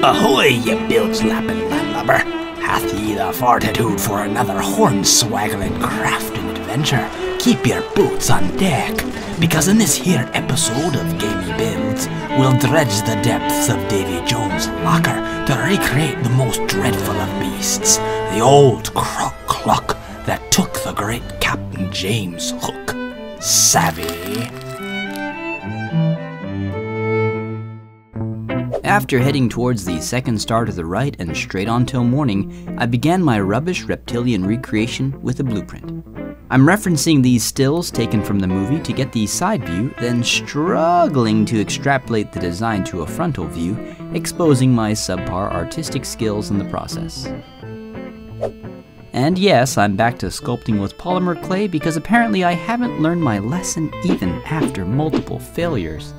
Ahoy, ye bilge-lapping landlubber! Hath ye the fortitude for another horn-swaggling craft and adventure? Keep your boots on deck, because in this here episode of Gameyy Builds, we'll dredge the depths of Davy Jones' locker to recreate the most dreadful of beasts, the old croc clock that took the great Captain James Hook. Savvy? After heading towards the second star to the right and straight on till morning, I began my rubbish reptilian recreation with a blueprint. I'm referencing these stills taken from the movie to get the side view, then struggling to extrapolate the design to a frontal view, exposing my subpar artistic skills in the process. And yes, I'm back to sculpting with polymer clay because apparently I haven't learned my lesson even after multiple failures.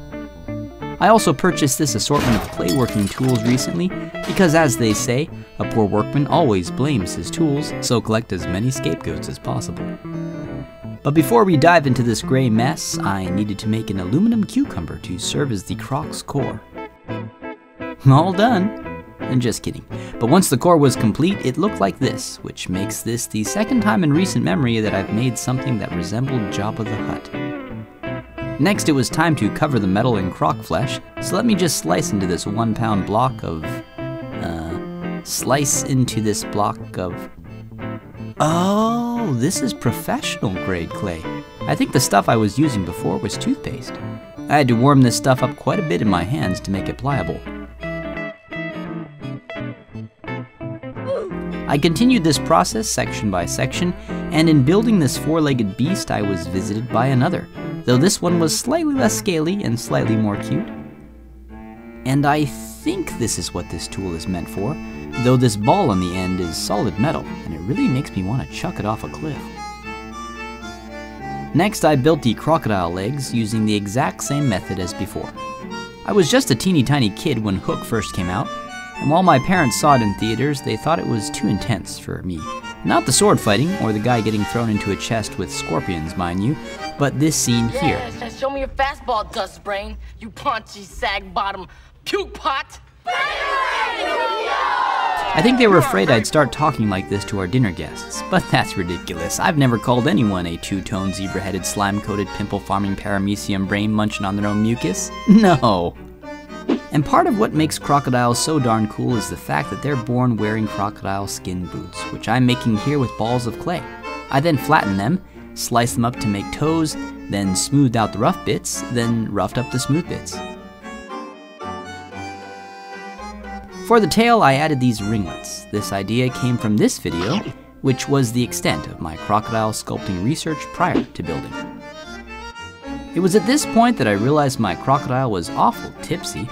I also purchased this assortment of clay working tools recently because, as they say, a poor workman always blames his tools, so collect as many scapegoats as possible. But before we dive into this gray mess, I needed to make an aluminum cucumber to serve as the croc's core. All done. And just kidding. But once the core was complete, it looked like this, which makes this the second time in recent memory that I've made something that resembled Jabba the Hutt. Next, it was time to cover the metal in croc flesh, so let me just slice into this one pound block of. Uh, slice into this block of. Oh, this is professional grade clay. I think the stuff I was using before was toothpaste. I had to warm this stuff up quite a bit in my hands to make it pliable. I continued this process section by section, and in building this four-legged beast I was visited by another, though this one was mm. slightly less scaly and slightly more cute. And I think this is what this tool is meant for, though this ball on the end is solid metal, and it really makes me want to chuck it off a cliff. Next, I built the crocodile legs using the exact same method as before. I was just a teeny tiny kid when Hook first came out, and while my parents saw it in theaters, they thought it was too intense for me. Not the sword fighting, or the guy getting thrown into a chest with scorpions, mind you, but this scene here. Yes, show me your fastball, dust brain. You paunchy sag bottom puke pot. I think they were afraid I'd start talking like this to our dinner guests, but that's ridiculous. I've never called anyone a two-tone zebra-headed slime-coated pimple-farming paramecium brain munching on their own mucus. No. And part of what makes crocodiles so darn cool is the fact that they're born wearing crocodile skin boots, which I'm making here with balls of clay. I then flatten them, slice them up to make toes, then smoothed out the rough bits, then roughed up the smooth bits. For the tail, I added these ringlets. This idea came from this video, which was the extent of my crocodile sculpting research prior to building. It was at this point that I realized my crocodile was awful tipsy,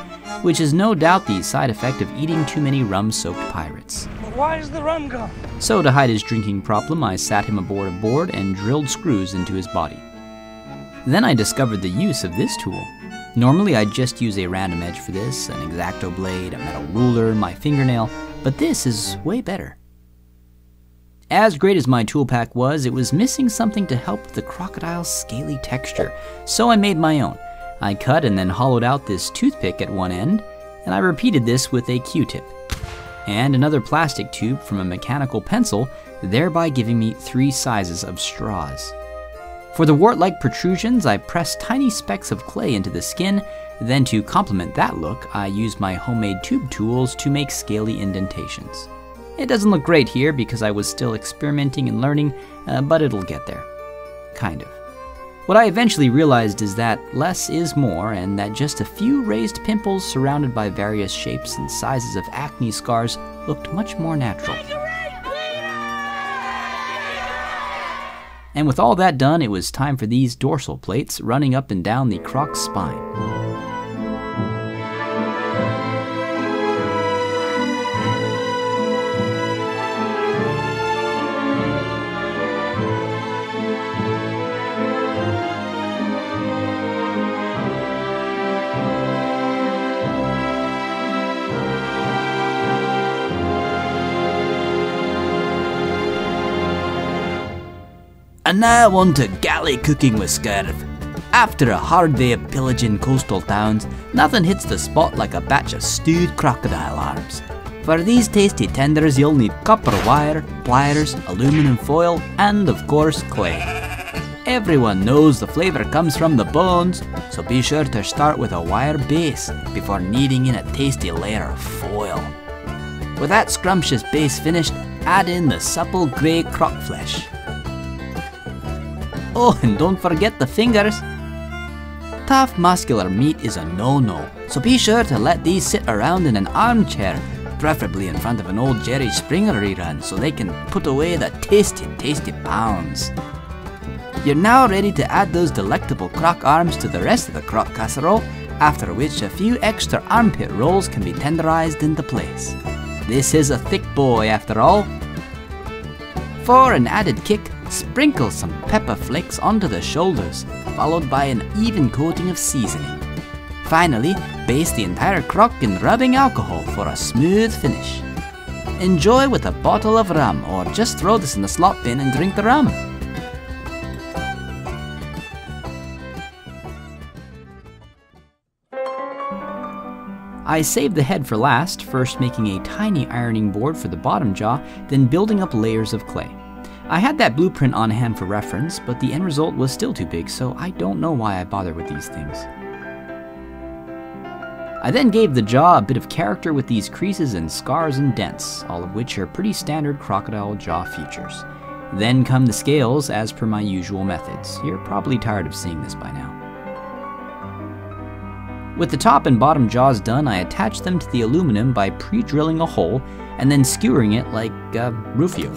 which is no doubt the side effect of eating too many rum-soaked pirates. Why is the rum gone? So to hide his drinking problem, I sat him aboard a board and drilled screws into his body. Then I discovered the use of this tool. Normally I'd just use a random edge for this, an X-Acto blade, a metal ruler, my fingernail, but this is way better. As great as my tool pack was, it was missing something to help the crocodile's scaly texture, so I made my own. I cut and then hollowed out this toothpick at one end, and I repeated this with a Q-tip. And another plastic tube from a mechanical pencil, thereby giving me three sizes of straws. For the wart-like protrusions, I pressed tiny specks of clay into the skin, then to complement that look, I used my homemade tube tools to make scaly indentations. It doesn't look great here because I was still experimenting and learning, uh, but it'll get there. Kind of. What I eventually realized is that less is more, and that just a few raised pimples surrounded by various shapes and sizes of acne scars looked much more natural. And with all that done, it was time for these dorsal plates running up and down the croc's spine. And now on to galley cooking with Scurv. After a hard day of pillaging coastal towns, nothing hits the spot like a batch of stewed crocodile arms. For these tasty tenders, you'll need copper wire, pliers, aluminum foil, and of course, clay. Everyone knows the flavor comes from the bones, so be sure to start with a wire base before kneading in a tasty layer of foil. With that scrumptious base finished, add in the supple grey croc flesh. Oh, and don't forget the fingers. Tough muscular meat is a no-no, so be sure to let these sit around in an armchair preferably in front of an old Jerry Springer rerun so they can put away the tasty, tasty pounds. You're now ready to add those delectable croc arms to the rest of the croc casserole, after which a few extra armpit rolls can be tenderized into place. This is a thick boy after all. For an added kick, sprinkle some pepper flakes onto the shoulders, followed by an even coating of seasoning. Finally, baste the entire crock in rubbing alcohol for a smooth finish. Enjoy with a bottle of rum or just throw this in the slop bin and drink the rum. I saved the head for last, first making a tiny ironing board for the bottom jaw, then building up layers of clay. I had that blueprint on hand for reference, but the end result was still too big, so I don't know why I bother with these things. I then gave the jaw a bit of character with these creases and scars and dents, all of which are pretty standard crocodile jaw features. Then come the scales as per my usual methods. You're probably tired of seeing this by now. With the top and bottom jaws done, I attached them to the aluminum by pre-drilling a hole and then skewering it like uh, Rufio.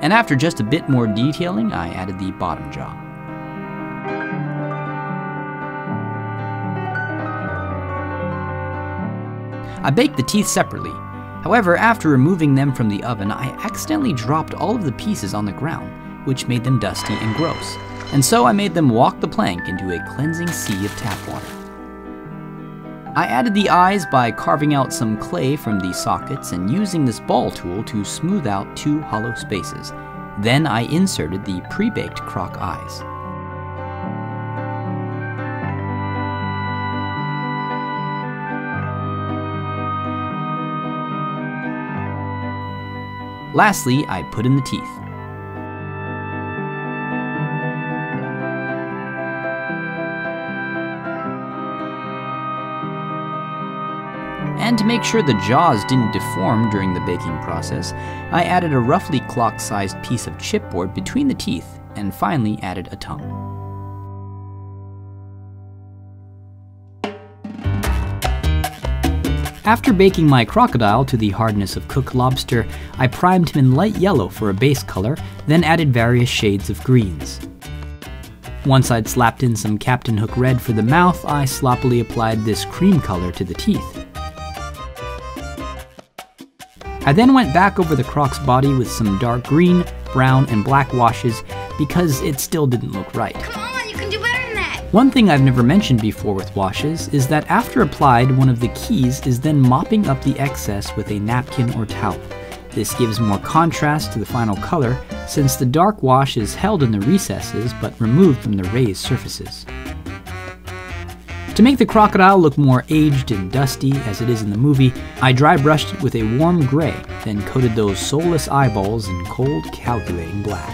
And after just a bit more detailing, I added the bottom jaw. I baked the teeth separately. However, after removing them from the oven, I accidentally dropped all of the pieces on the ground, which made them dusty and gross, and so I made them walk the plank into a cleansing sea of tap water. I added the eyes by carving out some clay from the sockets and using this ball tool to smooth out two hollow spaces. Then I inserted the pre-baked croc eyes. Lastly, I put in the teeth. And to make sure the jaws didn't deform during the baking process, I added a roughly clock-sized piece of chipboard between the teeth and finally added a tongue. After baking my crocodile to the hardness of cooked lobster, I primed him in light yellow for a base color, then added various shades of greens. Once I'd slapped in some Captain Hook red for the mouth, I sloppily applied this cream color to the teeth. I then went back over the croc's body with some dark green, brown, and black washes because it still didn't look right. One thing I've never mentioned before with washes is that after applied, one of the keys is then mopping up the excess with a napkin or towel. This gives more contrast to the final color since the dark wash is held in the recesses but removed from the raised surfaces. To make the crocodile look more aged and dusty as it is in the movie, I dry brushed it with a warm gray, then coated those soulless eyeballs in cold, calculating black.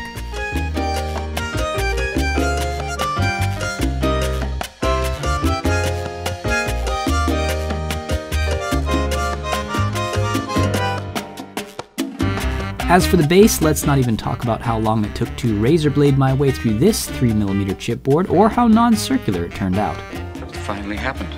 As for the base, let's not even talk about how long it took to razor blade my way through this 3mm chipboard or how non-circular it turned out. Finally happened.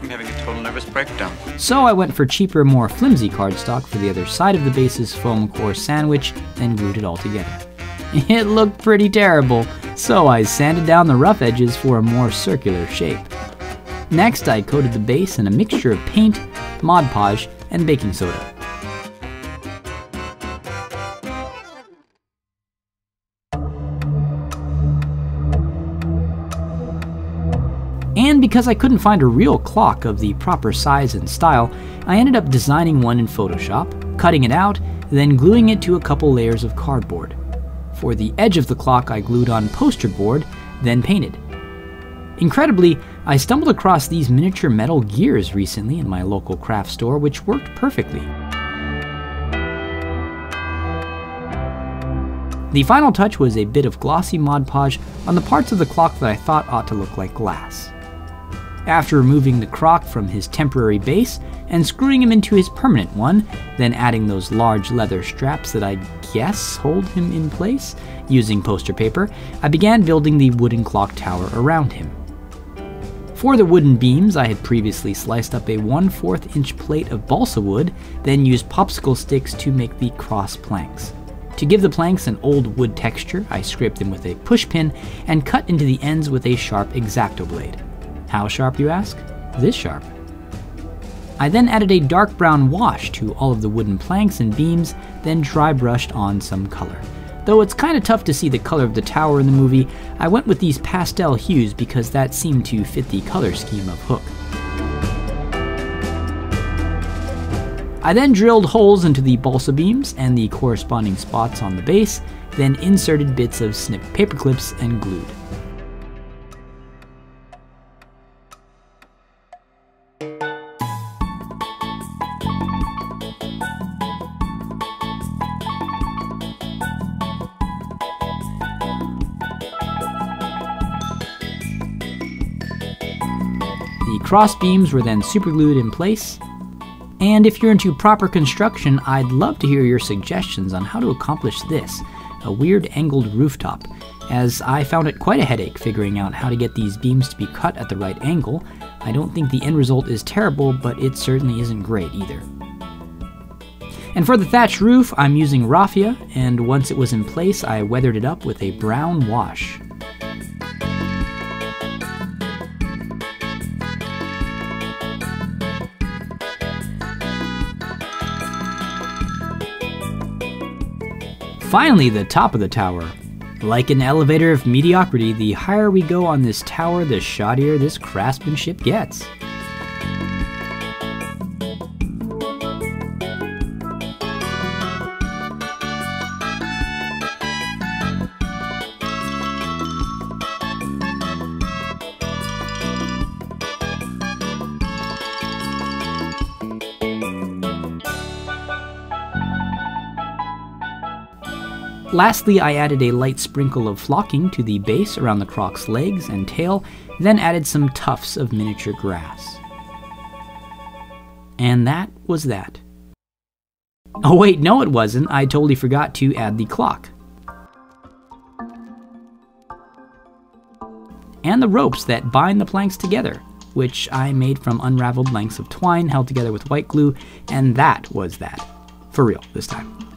I'm having a total nervous breakdown. So I went for cheaper, more flimsy cardstock for the other side of the base's foam core sandwich and glued it all together. It looked pretty terrible, so I sanded down the rough edges for a more circular shape. Next, I coated the base in a mixture of paint, Mod Podge, and baking soda. And because I couldn't find a real clock of the proper size and style, I ended up designing one in Photoshop, cutting it out, then gluing it to a couple layers of cardboard. For the edge of the clock, I glued on poster board, then painted. Incredibly, I stumbled across these miniature metal gears recently in my local craft store, which worked perfectly. The final touch was a bit of glossy Mod Podge on the parts of the clock that I thought ought to look like glass. After removing the croc from his temporary base and screwing him into his permanent one, then adding those large leather straps that I guess hold him in place using poster paper, I began building the wooden clock tower around him. For the wooden beams, I had previously sliced up a 1 4 inch plate of balsa wood, then used popsicle sticks to make the cross planks. To give the planks an old wood texture, I scraped them with a pushpin and cut into the ends with a sharp X-Acto blade. How sharp, you ask? This sharp. I then added a dark brown wash to all of the wooden planks and beams, then dry brushed on some color. Though it's kinda tough to see the color of the tower in the movie, I went with these pastel hues because that seemed to fit the color scheme of Hook. I then drilled holes into the balsa beams and the corresponding spots on the base, then inserted bits of snipped paper clips and glued. Cross beams were then superglued in place. And if you're into proper construction, I'd love to hear your suggestions on how to accomplish this a weird angled rooftop, as I found it quite a headache figuring out how to get these beams to be cut at the right angle. I don't think the end result is terrible, but it certainly isn't great either. And for the thatch roof, I'm using raffia, and once it was in place, I weathered it up with a brown wash. Finally, the top of the tower. Like an elevator of mediocrity, the higher we go on this tower, the shoddier this craftsmanship gets. Lastly, I added a light sprinkle of flocking to the base around the croc's legs and tail, then added some tufts of miniature grass. And that was that. Oh wait, no it wasn't, I totally forgot to add the clock. And the ropes that bind the planks together, which I made from unraveled lengths of twine held together with white glue, and that was that. For real, this time.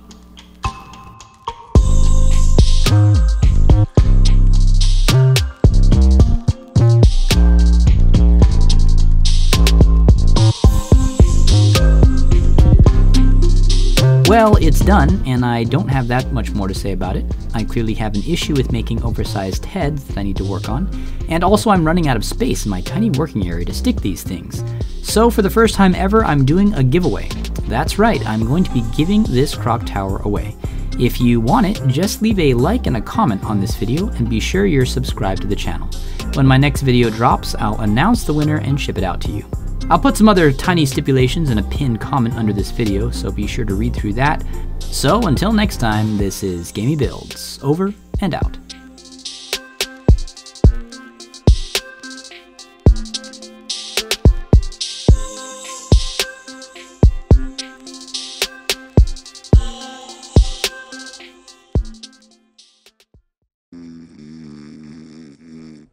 Well, it's done, and I don't have that much more to say about it. I clearly have an issue with making oversized heads that I need to work on, and also I'm running out of space in my tiny working area to stick these things. So for the first time ever, I'm doing a giveaway. That's right, I'm going to be giving this Croc Tower away. If you want it, just leave a like and a comment on this video and be sure you're subscribed to the channel. When my next video drops, I'll announce the winner and ship it out to you. I'll put some other tiny stipulations in a pinned comment under this video, so be sure to read through that. So until next time, this is Gameyy Builds, over and out.